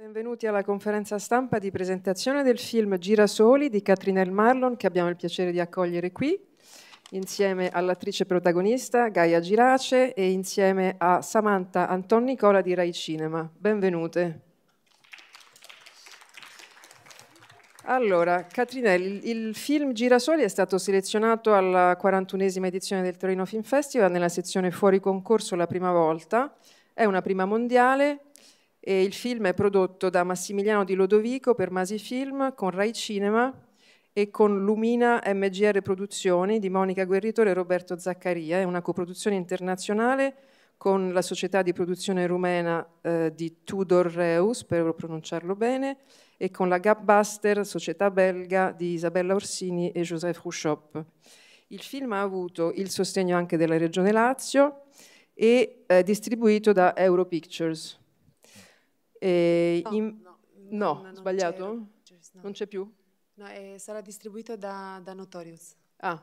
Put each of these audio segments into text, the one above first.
Benvenuti alla conferenza stampa di presentazione del film Girasoli di Catrinelle Marlon che abbiamo il piacere di accogliere qui insieme all'attrice protagonista Gaia Girace e insieme a Samantha Anton Nicola di Rai Cinema. Benvenute. Allora, Catrinelli, il film Girasoli è stato selezionato alla 41esima edizione del Torino Film Festival nella sezione fuori concorso la prima volta. È una prima mondiale, e il film è prodotto da Massimiliano Di Lodovico per Masi Film con Rai Cinema e con Lumina MGR Produzioni di Monica Guerritore e Roberto Zaccaria. È una coproduzione internazionale con la società di produzione rumena eh, di Tudor Reus, spero pronunciarlo bene, e con la Gapbuster, società belga di Isabella Orsini e Joseph Rouchop. Il film ha avuto il sostegno anche della Regione Lazio e è distribuito da Europictures. E No, in- no, no, no, sbagliato? c'è- c'è- no. Non c'è più? No, eh, sarà distribuito da, da Notorious. Ah.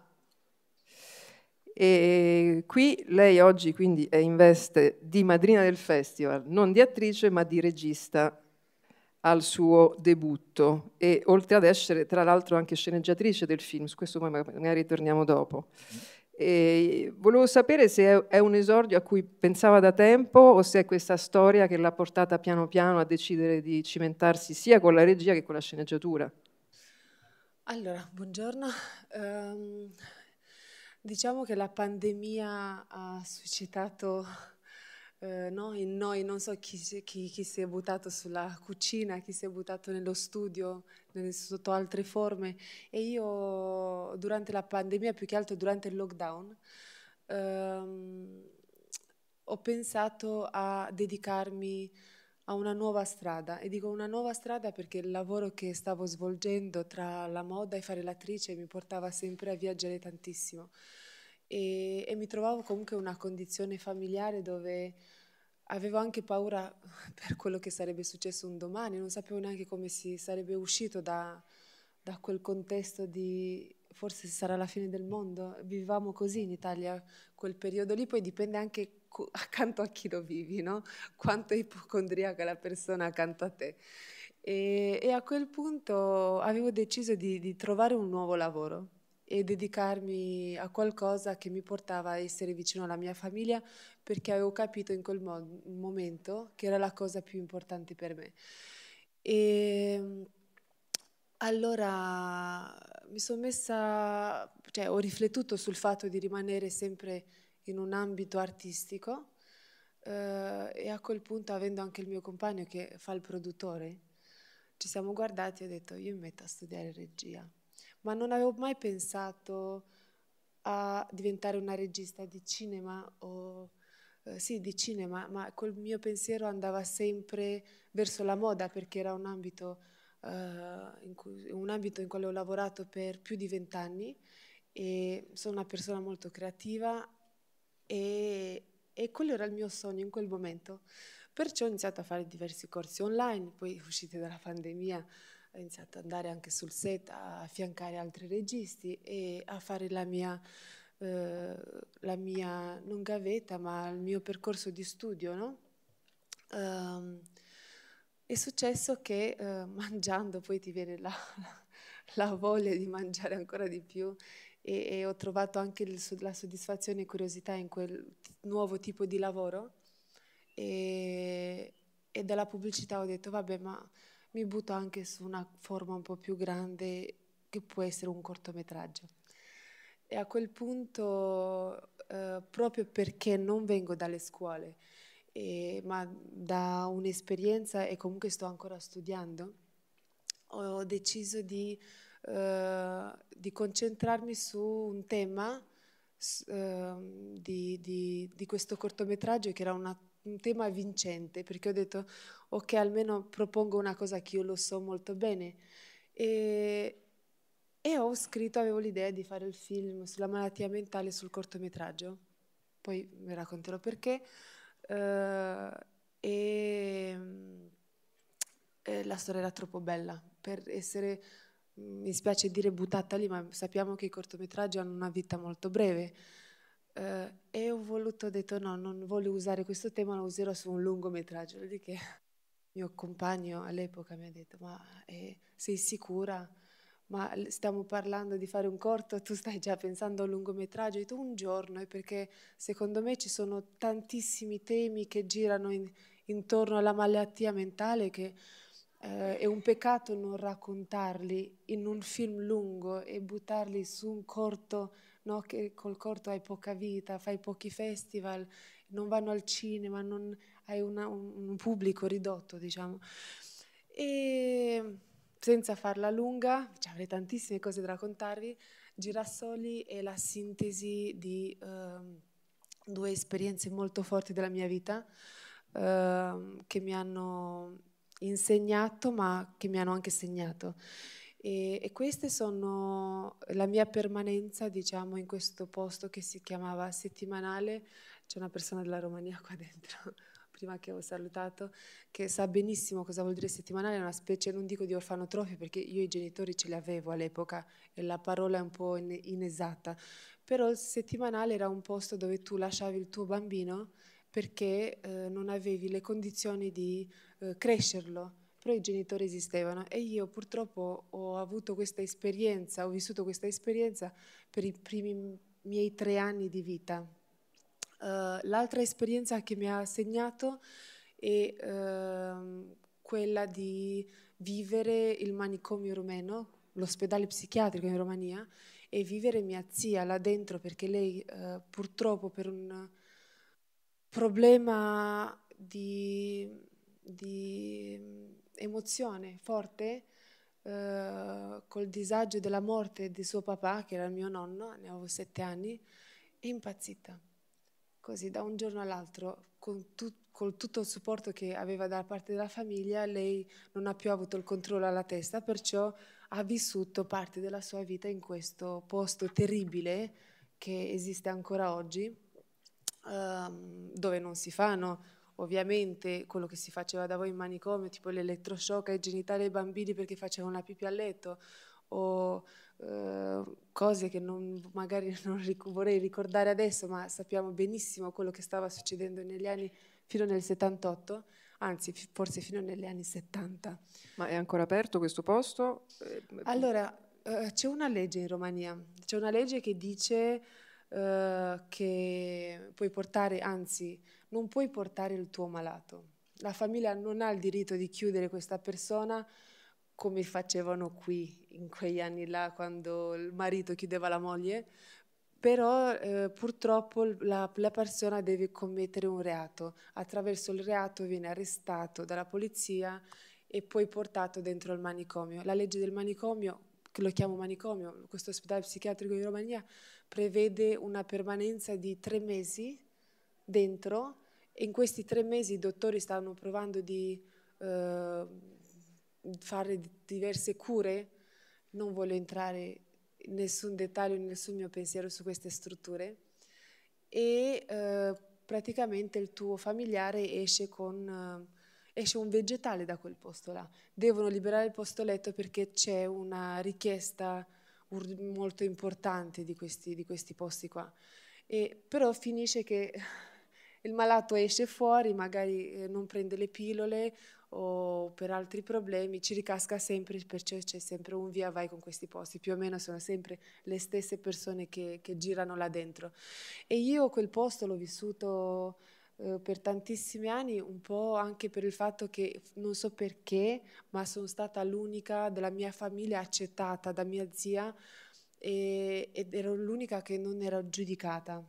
E qui lei oggi quindi è in veste di madrina del festival, non di attrice ma di regista al suo debutto e oltre ad essere tra l'altro anche sceneggiatrice del film, su questo magari torniamo dopo. E volevo sapere se è, un esordio a cui pensava da tempo o se è questa storia che l'ha portata piano piano a decidere di cimentarsi sia con la regia che con la sceneggiatura. Allora, buongiorno. Ehm, diciamo che la pandemia ha suscitato eh, no, in noi, non so chi, chi- chi si è buttato sulla cucina, chi si è buttato nello studio, sotto altre forme. E io durante la pandemia, più che altro durante il lockdown, ehm, ho pensato a dedicarmi a una nuova strada e dico una nuova strada perché il lavoro che stavo svolgendo tra la moda e fare l'attrice mi portava sempre a viaggiare tantissimo e, e mi trovavo comunque in una condizione familiare dove avevo anche paura per quello che sarebbe successo un domani, non sapevo neanche come si sarebbe uscito da, da quel contesto di forse sarà la fine del mondo. Vivevamo così in Italia quel periodo lì, poi dipende anche accanto a chi lo vivi, no? Quanto è ipocondriaca la persona accanto a te. E, e a quel punto avevo deciso di, di trovare un nuovo lavoro e dedicarmi a qualcosa che mi portava a essere vicino alla mia famiglia perché avevo capito in quel mo- momento che era la cosa più importante per me. E allora mi sono messa, cioè ho riflettuto sul fatto di rimanere sempre in un ambito artistico eh, e a quel punto, avendo anche il mio compagno che fa il produttore, ci siamo guardati e ho detto io mi metto a studiare regia, ma non avevo mai pensato a diventare una regista di cinema o eh, sì, di cinema, ma col mio pensiero andava sempre verso la moda perché era un ambito, eh, in cui, un ambito in cui ho lavorato per più di vent'anni e sono una persona molto creativa e, e quello era il mio sogno in quel momento. Perciò ho iniziato a fare diversi corsi online, poi usciti dalla pandemia ho iniziato ad andare anche sul set a affiancare altri registi e a fare la mia, eh, la mia non gavetta, ma il mio percorso di studio, no? Ehm, è successo che eh, mangiando poi ti viene la, la voglia di mangiare ancora di più e, e ho trovato anche il la soddisfazione e curiosità in quel nuovo tipo di lavoro e, e dalla pubblicità ho detto vabbè ma mi butto anche su una forma un po' più grande che può essere un cortometraggio. E a quel punto, eh, proprio perché non vengo dalle scuole, e- ma da un'esperienza e comunque sto ancora studiando, ho deciso di, eh, di concentrarmi su un tema ehm, di, di- di questo cortometraggio che era una- un tema vincente, perché ho detto, ok, almeno propongo una cosa che io lo so molto bene. E, e ho scritto, avevo l'idea di fare il film sulla malattia mentale sul cortometraggio, poi vi racconterò perché. eh, e eh, la storia era troppo bella per essere, mm, mi spiace dire buttata lì, ma sappiamo che i cortometraggi hanno una vita molto breve. Eh, e ho voluto, ho detto no, non voglio usare questo tema, lo userò su un lungometraggio. Vedi che mio compagno all'epoca mi ha detto, ma eh, sei sicura? Ma stiamo parlando di fare un corto, tu stai già pensando a un lungometraggio? Ho detto un giorno, è perché secondo me ci sono tantissimi temi che girano in, intorno alla malattia mentale che eh, è un peccato non raccontarli in un film lungo e buttarli su un corto, no? che col corto hai poca vita, fai pochi festival, non vanno al cinema, non hai una, un, un, pubblico ridotto, diciamo. E senza farla lunga, cioè avrei tantissime cose da raccontarvi, Girasoli è la sintesi di uh, due esperienze molto forti della mia vita uh, che mi hanno insegnato ma che mi hanno anche segnato. E, e, queste sono la mia permanenza, diciamo, in questo posto che si chiamava settimanale. C'è una persona della Romania qua dentro, prima che ho salutato, che sa benissimo cosa vuol dire settimanale, è una specie, non dico di orfanotrofio perché io i genitori ce li avevo all'epoca e la parola è un po' inesatta, però il settimanale era un posto dove tu lasciavi il tuo bambino perché eh, non avevi le condizioni di eh, crescerlo, però i genitori esistevano e io purtroppo ho avuto questa esperienza, ho vissuto questa esperienza per i primi miei tre anni di vita. Uh, l'altra esperienza che mi ha segnato è uh, quella di vivere il manicomio rumeno, l'ospedale psichiatrico in Romania, e vivere mia zia là dentro perché lei uh, purtroppo per un problema di, di emozione forte, eh, col disagio della morte di suo papà, che era il mio nonno, ne avevo sette anni, è impazzita. Così da un giorno all'altro, con, tu, con tutto il supporto che aveva da parte della famiglia, lei non ha più avuto il controllo alla testa, perciò ha vissuto parte della sua vita in questo posto terribile che esiste ancora oggi um, dove non si fanno ovviamente quello che si faceva da voi in manicomio, tipo l'elettroshock ai genitali ai bambini perché facevano la pipì a letto, o uh, cose che non, magari non ric- vorrei ricordare adesso, ma sappiamo benissimo quello che stava succedendo negli anni fino nel 78, anzi forse fino negli anni 70. Ma è ancora aperto questo posto? Allora, uh, c'è una legge in Romania, c'è una legge che dice eh, che puoi portare, anzi, non puoi portare il tuo malato. La famiglia non ha il diritto di chiudere questa persona come facevano qui in quegli anni là quando il marito chiudeva la moglie, però eh, purtroppo la, la, persona deve commettere un reato. Attraverso il reato viene arrestato dalla polizia e poi portato dentro il manicomio. La legge del manicomio, che lo chiamo manicomio, questo ospedale psichiatrico in Romania, prevede una permanenza di tre mesi dentro e in questi tre mesi i dottori stanno provando di eh, fare diverse cure. Non voglio entrare in nessun dettaglio, in nessun mio pensiero su queste strutture. E eh, praticamente il tuo familiare esce con... Eh, esce un vegetale da quel posto là. Devono liberare il posto letto perché c'è una richiesta molto importante di questi, di questi posti qua. E, però finisce che il malato esce fuori, magari eh, non prende le pillole o per altri problemi, ci ricasca sempre, perciò c'è sempre un via vai con questi posti, più o meno sono sempre le stesse persone che, che girano là dentro. E io quel posto l'ho vissuto eh, per tantissimi anni, un po' anche per il fatto che non so perché, ma sono stata l'unica della mia famiglia accettata da mia zia e, ed ero l'unica che non era giudicata.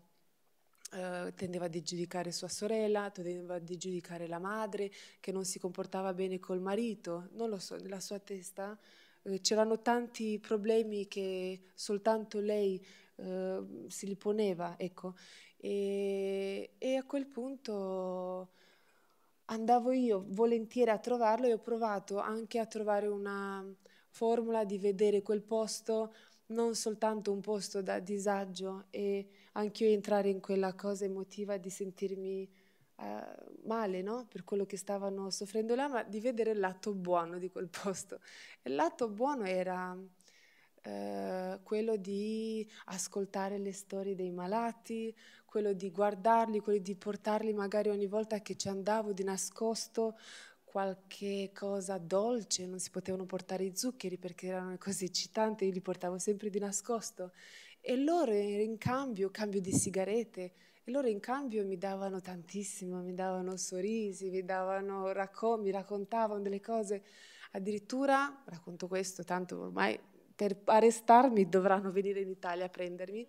Uh, tendeva a giudicare sua sorella, tendeva a giudicare la madre, che non si comportava bene col marito, non lo so, nella sua testa uh, c'erano tanti problemi che soltanto lei uh, si li poneva, ecco. E, e a quel punto andavo io volentieri a trovarlo e ho provato anche a trovare una formula di vedere quel posto non soltanto un posto da disagio e anche io entrare in quella cosa emotiva di sentirmi uh, male no? per quello che stavano soffrendo là, ma di vedere il lato buono di quel posto. il lato buono era uh, quello di ascoltare le storie dei malati, quello di guardarli, quello di portarli magari ogni volta che ci andavo di nascosto qualche cosa dolce, non si potevano portare i zuccheri perché erano così eccitanti, io li portavo sempre di nascosto. E loro in cambio, cambio di sigarette, e loro in cambio mi davano tantissimo, mi davano sorrisi, mi, davano raccon- mi raccontavano delle cose. Addirittura, racconto questo, tanto ormai per arrestarmi dovranno venire in Italia a prendermi.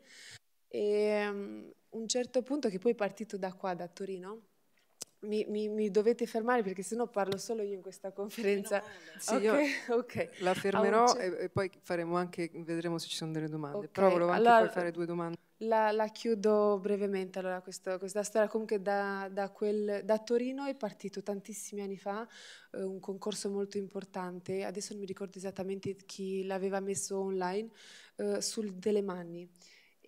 E um, un certo punto che poi è partito da qua, da Torino, mi, mi, mi, dovete fermare perché sennò parlo solo io in questa conferenza. Sì, okay, okay. La fermerò e, e, poi faremo anche, vedremo se ci sono delle domande. Okay. Però volevo anche allora, fare due domande. La, la chiudo brevemente. Allora, questo, questa storia comunque da, da, quel, da, Torino è partito tantissimi anni fa, eh, un concorso molto importante, adesso non mi ricordo esattamente chi l'aveva messo online, eh, sul delle mani.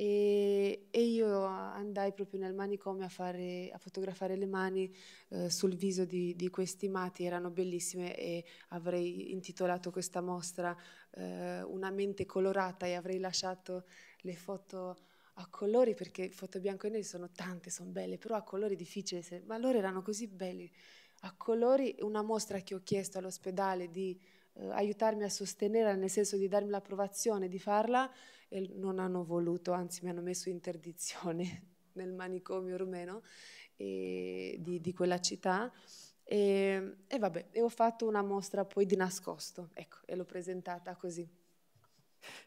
E, e, io andai proprio nel manicomio a, fare, a fotografare le mani eh, sul viso di, di, questi matti, erano bellissime e avrei intitolato questa mostra eh, Una mente colorata e avrei lasciato le foto a colori perché foto bianco e nero sono tante, sono belle, però a colori è difficile, ma loro erano così belli. A colori, una mostra che ho chiesto all'ospedale di aiutarmi a sostenere, nel senso di darmi l'approvazione di farla, e non hanno voluto, anzi mi hanno messo interdizione nel manicomio rumeno e, di, di, quella città. E, e, vabbè, e ho fatto una mostra poi di nascosto, ecco, e l'ho presentata così.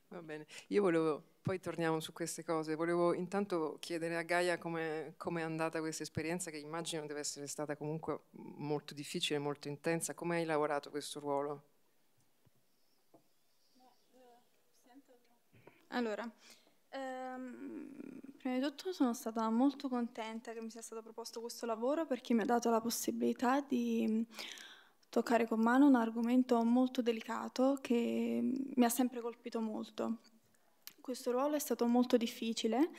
Va bene, io volevo, poi torniamo su queste cose, volevo intanto chiedere a Gaia come è andata questa esperienza che immagino deve essere stata comunque molto difficile, molto intensa, come hai lavorato questo ruolo? Allora, ehm, prima di tutto sono stata molto contenta che mi sia stato proposto questo lavoro perché mi ha dato la possibilità di toccare con mano un argomento molto delicato che mi ha sempre colpito molto. Questo ruolo è stato molto difficile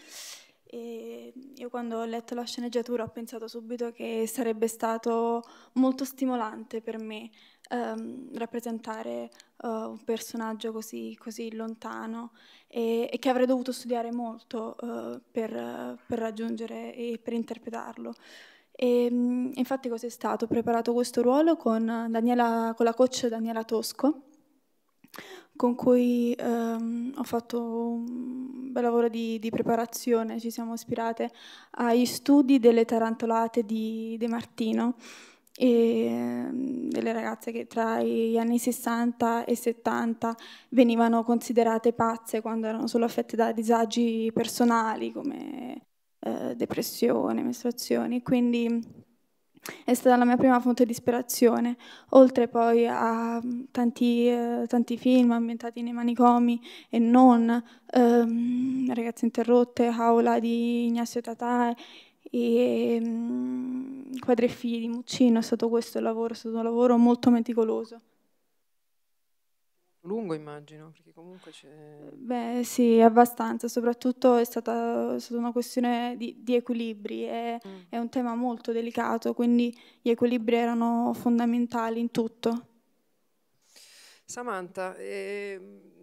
e io quando ho letto la sceneggiatura ho pensato subito che sarebbe stato molto stimolante per me ehm, rappresentare uh, un personaggio così, così lontano e, e, che avrei dovuto studiare molto uh, per, per, raggiungere e per interpretarlo. E, mm, infatti cos'è stato? Ho preparato questo ruolo con, Daniela, con la coach Daniela Tosco, con cui ehm, ho fatto un bel lavoro di, di, preparazione, ci siamo ispirate agli studi delle tarantolate di De Martino e ehm, delle ragazze che tra gli anni 60 e 70 venivano considerate pazze quando erano solo affette da disagi personali come eh, depressione, mestruazioni. Quindi è stata la mia prima fonte di ispirazione, oltre poi a tanti, eh, tanti film ambientati nei manicomi e non, ehm, Ragazze interrotte, Aula di Ignacio Tatà e um, Quadri e figli di Muccino, è stato questo il lavoro, è stato un lavoro molto meticoloso. Lungo immagino, perché comunque c'è... Beh sì, abbastanza, soprattutto è stata, è stata una questione di, di equilibri, è, mm. è, un tema molto delicato, quindi gli equilibri erano fondamentali in tutto. Samantha, eh,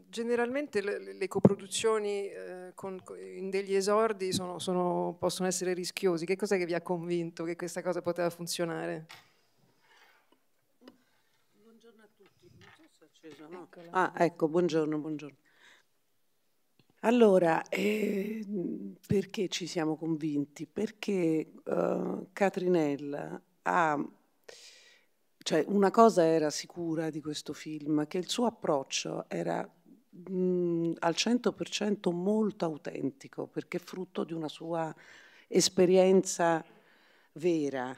generalmente le, le coproduzioni eh, con, in degli esordi sono, sono, possono essere rischiosi. Che cos'è che vi ha convinto che questa cosa poteva funzionare? Buongiorno a tutti. Non so se è acceso, no? Ah, ecco, buongiorno, buongiorno. Allora, eh, perché ci siamo convinti? Perché uh, Catrinella ha cioè una cosa era sicura di questo film, che il suo approccio era mh, mhmm, al 100% molto autentico, perché frutto di una sua esperienza vera,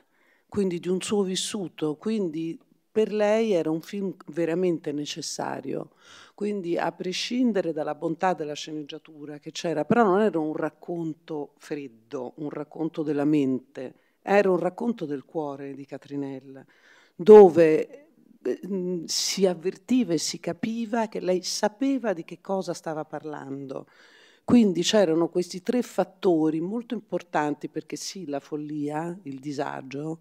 quindi di un suo vissuto, quindi per lei era un film veramente necessario, quindi a prescindere dalla bontà della sceneggiatura che c'era, però non era un racconto freddo, un racconto della mente, era un racconto del cuore di Catrinella, dove Mhmm, si avvertiva e si capiva che lei sapeva di che cosa stava parlando. Quindi c'erano questi tre fattori molto importanti perché sì, la follia, il disagio,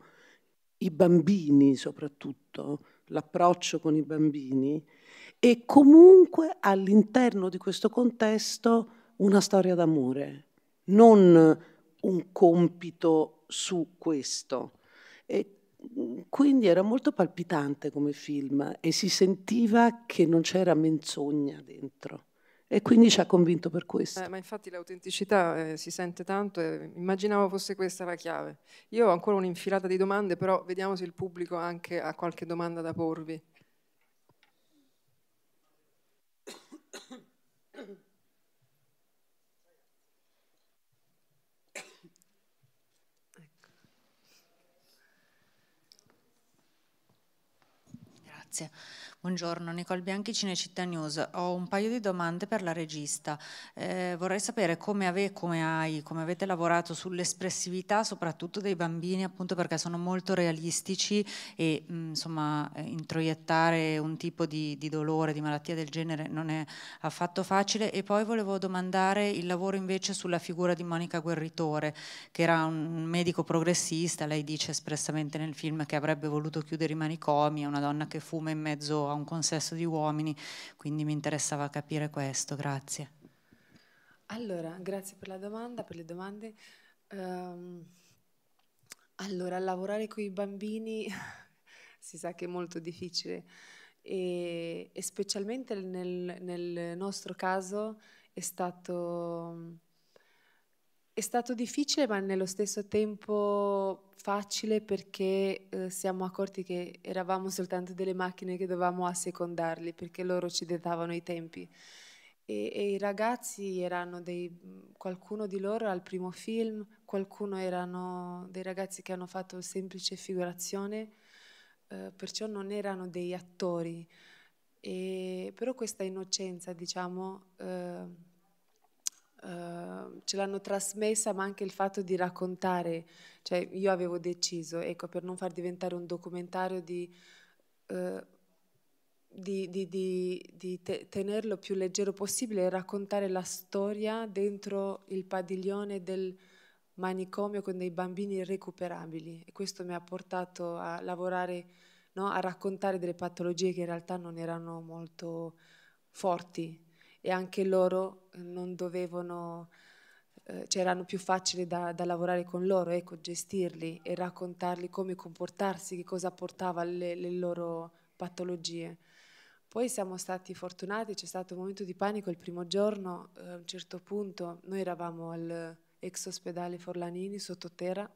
i bambini soprattutto, l'approccio con i bambini e comunque all'interno di questo contesto una storia d'amore, non un compito su questo. E quindi era molto palpitante come film e si sentiva che non c'era menzogna dentro. E quindi ci ha convinto per questo. Eh, ma infatti l'autenticità eh, si sente tanto e immaginavo fosse questa la chiave. Io ho ancora un'infilata di domande, però vediamo se il pubblico anche ha qualche domanda da porvi. Grazie. Buongiorno, Nicole Bianchi, Cinecittà News. Ho un paio di domande per la regista. Eh, vorrei sapere come, ave, come, hai, come, avete lavorato sull'espressività, soprattutto dei bambini, appunto perché sono molto realistici e mh, insomma eh, introiettare un tipo di, di, dolore, di malattia del genere non è affatto facile. E poi volevo domandare il lavoro invece sulla figura di Monica Guerritore, che era un medico progressista, lei dice espressamente nel film che avrebbe voluto chiudere i manicomi, è una donna che fuma in mezzo a un consesso di uomini, quindi mi interessava capire questo, grazie. Allora, grazie per la domanda, per le domande. Um, allora, lavorare con i bambini si sa che è molto difficile e, e specialmente nel, nel, nostro caso è stato, è stato difficile ma nello stesso tempo facile perché eh, siamo accorti che eravamo soltanto delle macchine che dovevamo assecondarli perché loro ci dettavano i tempi. E, e, i ragazzi erano dei, qualcuno di loro al primo film, qualcuno erano dei ragazzi che hanno fatto semplice figurazione, eh, perciò non erano dei attori. E, però questa innocenza, diciamo, eh, Uh, ce l'hanno trasmessa, ma anche il fatto di raccontare, cioè io avevo deciso, ecco, per non far diventare un documentario di, uh, di, di, di te- tenerlo più leggero possibile e raccontare la storia dentro il padiglione del manicomio con dei bambini irrecuperabili. E questo mi ha portato a lavorare, no, a raccontare delle patologie che in realtà non erano molto forti e anche loro eh, non dovevano, eh, cioè erano più facili da, da, lavorare con loro, ecco, gestirli e raccontarli come comportarsi, che cosa portava le, le loro patologie. Poi siamo stati fortunati, c'è stato un momento di panico il primo giorno, eh, a un certo punto noi eravamo al ex ospedale Forlanini sottoterra,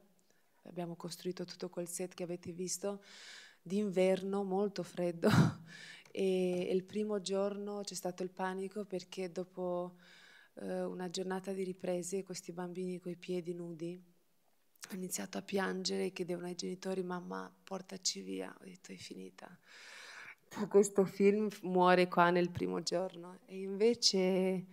abbiamo costruito tutto quel set che avete visto, d'inverno molto freddo e il primo giorno c'è stato il panico perché dopo eh, una giornata di riprese questi bambini coi piedi nudi hanno iniziato a piangere e chiedevano ai genitori mamma portaci via, ho detto è finita. Questo film muore qua nel primo giorno e invece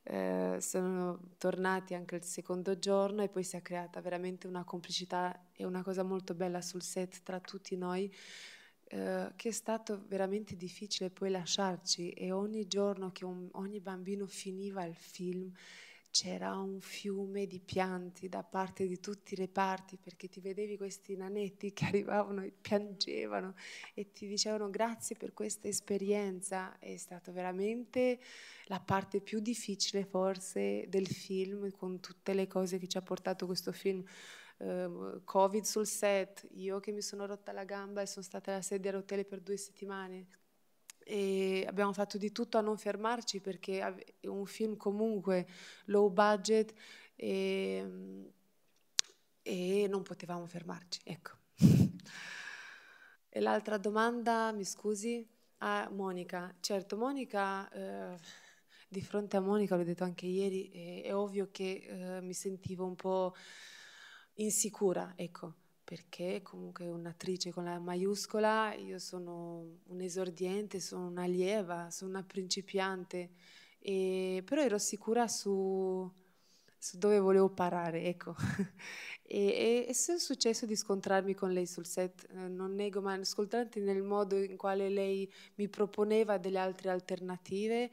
eh, sono tornati anche il secondo giorno e poi si è creata veramente una complicità e una cosa molto bella sul set tra tutti noi eh, che è stato veramente difficile poi lasciarci e ogni giorno che un, ogni bambino finiva il film c'era un fiume di pianti da parte di tutti i reparti perché ti vedevi questi nanetti che arrivavano e piangevano e ti dicevano grazie per questa esperienza. È stata veramente la parte più difficile forse del film con tutte le cose che ci ha portato questo film eh, Covid sul set, io che mi sono rotta la gamba e sono stata alla sedia a rotelle per due settimane. E abbiamo fatto di tutto a non fermarci perché è un film comunque low budget e, e non potevamo fermarci. Ecco. e l'altra domanda, mi scusi, a Monica. Certo, Monica, eh, di fronte a Monica, l'ho detto anche ieri, è, è ovvio che eh, mi sentivo un po' insicura, ecco, perché comunque un'attrice con la maiuscola, io sono un esordiente, sono un'allieva, sono una principiante, e, però ero sicura su, su dove volevo parare, ecco. e, e, e è successo di scontrarmi con lei sul set, eh, non nego, ma scontrarmi nel modo in quale lei mi proponeva delle altre alternative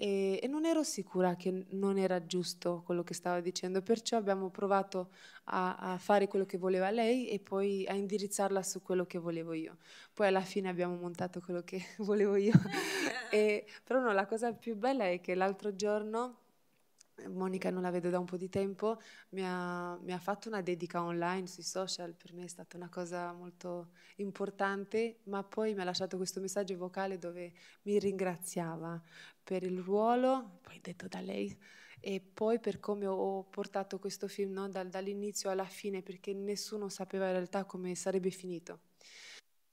e, e, non ero sicura che non era giusto quello che stava dicendo, perciò abbiamo provato a, a, fare quello che voleva lei e poi a indirizzarla su quello che volevo io. Poi alla fine abbiamo montato quello che volevo io. e, però no, la cosa più bella è che l'altro giorno Monica non la vedo da un po' di tempo, mi ha, mi ha, fatto una dedica online sui social, per me è stata una cosa molto importante, ma poi mi ha lasciato questo messaggio vocale dove mi ringraziava per il ruolo, poi detto da lei, e poi per come ho portato questo film no? Dal, dall'inizio alla fine, perché nessuno sapeva in realtà come sarebbe finito.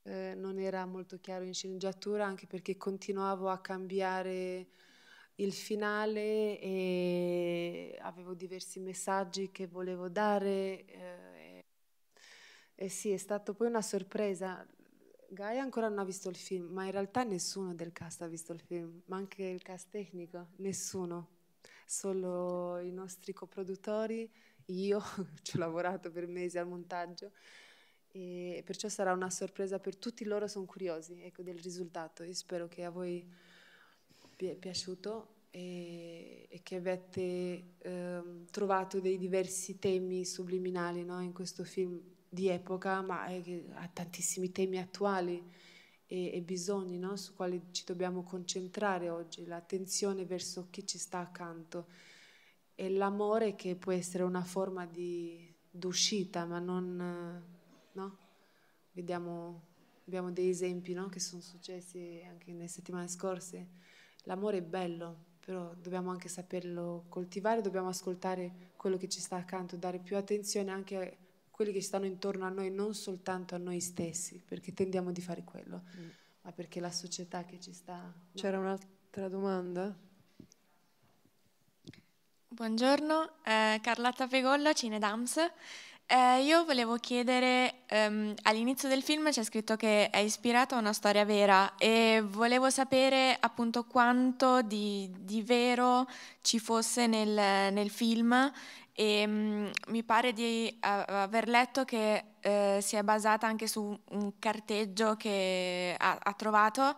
Eh, non era molto chiaro in sceneggiatura, anche perché continuavo a cambiare il finale e avevo diversi messaggi che volevo dare. Eh, e sì, è stato poi una sorpresa. Gaia ancora non ha visto il film, ma in realtà nessuno del cast ha visto il film, ma anche il cast tecnico, nessuno, solo i nostri coproduttori, io ci ho lavorato per mesi al montaggio e perciò sarà una sorpresa per tutti loro, sono curiosi ecco, del risultato. Io spero che a voi piaciuto e, e che avete eh, trovato dei diversi temi subliminali no? in questo film di epoca, ma ha tantissimi temi attuali e, e bisogni no? su quali ci dobbiamo concentrare oggi, l'attenzione verso chi ci sta accanto e l'amore che può essere una forma di uscita, ma non... No? Vediamo, abbiamo dei esempi no? che sono successi anche nelle settimane scorse l'amore è bello, però dobbiamo anche saperlo coltivare, dobbiamo ascoltare quello che ci sta accanto, dare più attenzione anche a quelli che stanno intorno a noi, non soltanto a noi stessi, perché tendiamo di fare quello, mm. ma perché la società che ci sta... No? C'era un'altra domanda? Buongiorno, eh, Carlotta Pegollo, Cinedams. Eh, io volevo chiedere, ehm, all'inizio del film c'è scritto che è ispirato a una storia vera e volevo sapere appunto quanto di, di vero ci fosse nel, nel film e mh, mm, mi pare di aver letto che uh, si è basata anche su un carteggio che ha, ha trovato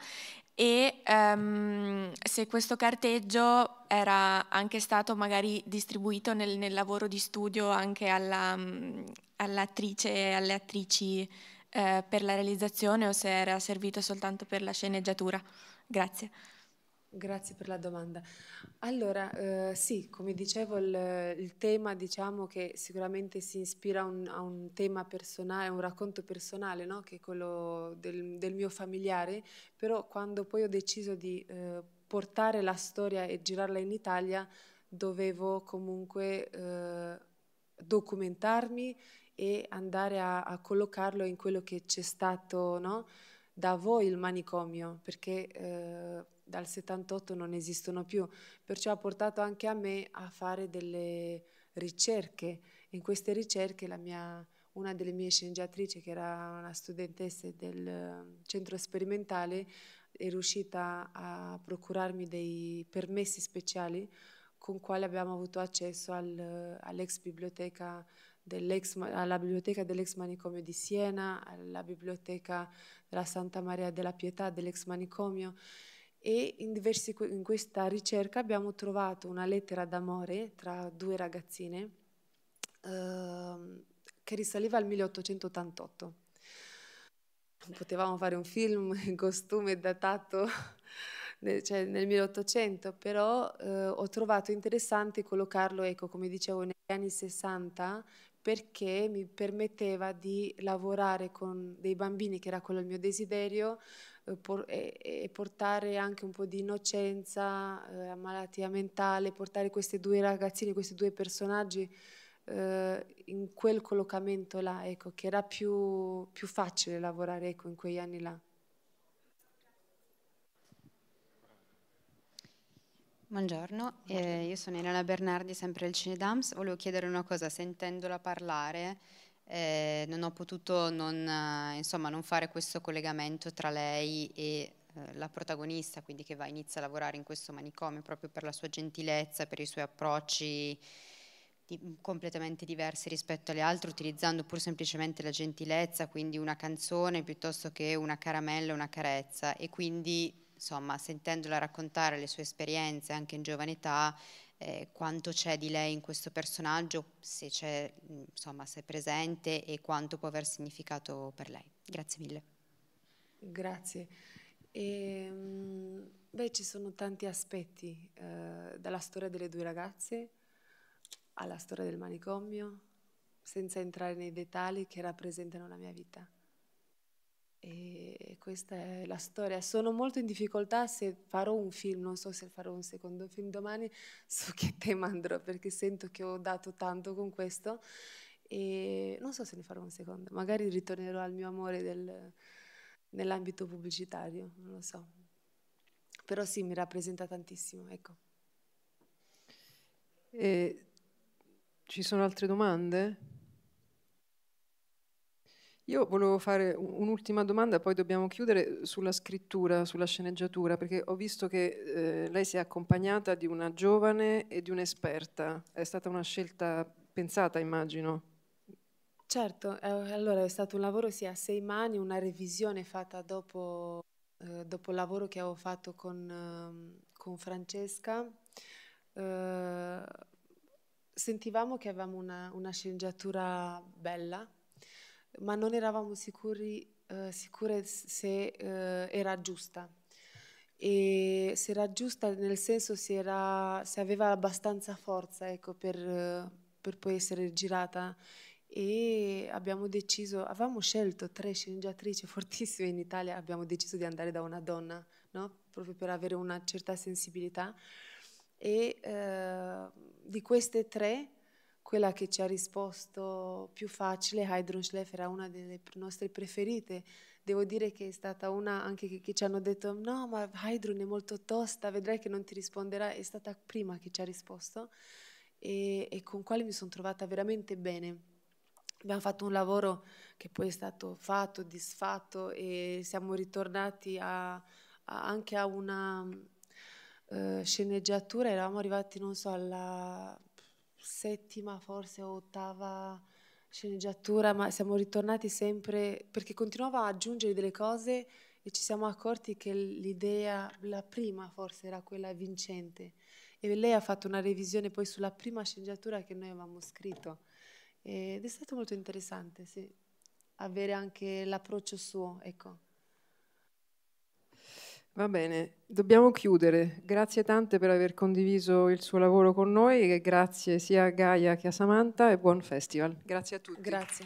e um, se questo carteggio era anche stato magari distribuito nel, nel lavoro di studio anche alla, um, all'attrice e alle attrici uh, per la realizzazione o se era servito soltanto per la sceneggiatura. Grazie. Grazie per la domanda. Allora, eh, sì, come dicevo, il, il, tema diciamo che sicuramente si ispira un, a un tema personale, a un racconto personale, no? che è quello del, del, mio familiare, però quando poi ho deciso di eh, portare la storia e girarla in Italia, dovevo comunque eh, documentarmi e andare a, a, collocarlo in quello che c'è stato no? da voi il manicomio, perché eh, dal 78 non esistono più, perciò ha portato anche a me a fare delle ricerche. In queste ricerche mia, una delle mie sceneggiatrici, che era una studentessa del eh, centro sperimentale, è riuscita a procurarmi dei permessi speciali con quali abbiamo avuto accesso al, all'ex biblioteca alla biblioteca dell'ex manicomio di Siena, alla biblioteca della Santa Maria della Pietà dell'ex manicomio e in, diversi, in questa ricerca abbiamo trovato una lettera d'amore tra due ragazzine eh, che risaliva al 1888. Potevamo fare un film in costume datato cioè nel 1800, però eh, ho trovato interessante collocarlo, ecco, come dicevo, negli anni 60 perché mi permetteva di lavorare con dei bambini, che era quello il mio desiderio, e, portare anche un po' di innocenza, eh, malattia mentale, portare questi due ragazzini, questi due personaggi eh, in quel collocamento là, ecco, che era più, più facile lavorare ecco, in quegli anni là. Buongiorno, eh, io sono Elena Bernardi, sempre del Cinedams. Volevo chiedere una cosa, sentendola parlare, eh, non ho potuto non, eh, insomma, non, fare questo collegamento tra lei e eh, la protagonista, quindi che va inizia a lavorare in questo manicomio proprio per la sua gentilezza, per i suoi approcci di, completamente diversi rispetto alle altre, utilizzando pur semplicemente la gentilezza, quindi una canzone piuttosto che una caramella, una carezza. E quindi insomma sentendola raccontare le sue esperienze anche in giovane età eh, quanto c'è di lei in questo personaggio, se c'è, insomma, se è presente e quanto può aver significato per lei. Grazie mille. Grazie. E, ehm, beh, ci sono tanti aspetti eh, dalla storia delle due ragazze alla storia del manicomio, senza entrare nei dettagli che rappresentano la mia vita. E questa è la storia. Sono molto in difficoltà se farò un film, non so se farò un secondo film domani, su che tema andrò perché sento che ho dato tanto con questo e non so se ne farò un secondo. Magari ritornerò al mio amore del, nell'ambito pubblicitario, non lo so. Però sì, mi rappresenta tantissimo, ecco. E ci sono altre domande? Io volevo fare un'ultima domanda, poi dobbiamo chiudere sulla scrittura, sulla sceneggiatura, perché ho visto che eh, lei si è accompagnata di una giovane e di un'esperta. È stata una scelta pensata, immagino. Certo, eh, allora è stato un lavoro sia a sei mani, una revisione fatta dopo, eh, dopo il lavoro che avevo fatto con, ehm, con Francesca. Eh, sentivamo che avevamo una, una sceneggiatura bella, ma non eravamo sicuri, uh, sicure se uh, era giusta. E se era giusta nel senso se, era, se aveva abbastanza forza ecco, per, per poi essere girata e abbiamo deciso, avevamo scelto tre sceneggiatrici fortissime in Italia, abbiamo deciso di andare da una donna, no? proprio per avere una certa sensibilità e eh, di queste tre quella che ci ha risposto più facile, Heidrun Schleff era una delle nostre preferite. Devo dire che è stata una anche che, che ci hanno detto no, ma Heidrun è molto tosta, vedrai che non ti risponderà. È stata prima che ci ha risposto e, e con quale mi sono trovata veramente bene. Abbiamo fatto un lavoro che poi è stato fatto, disfatto e siamo ritornati a, a, anche a una uh, sceneggiatura, eravamo arrivati, non so, alla settima, forse ottava sceneggiatura, ma siamo ritornati sempre perché continuava a aggiungere delle cose e ci siamo accorti che l'idea, la prima forse era quella vincente. E lei ha fatto una revisione poi sulla prima sceneggiatura che noi avevamo scritto. Ed è stato molto interessante, sì, avere anche l'approccio suo, ecco. Va bene, dobbiamo chiudere. Grazie tante per aver condiviso il suo lavoro con noi e grazie sia a Gaia che a Samantha e buon festival. Grazie a tutti. Grazie.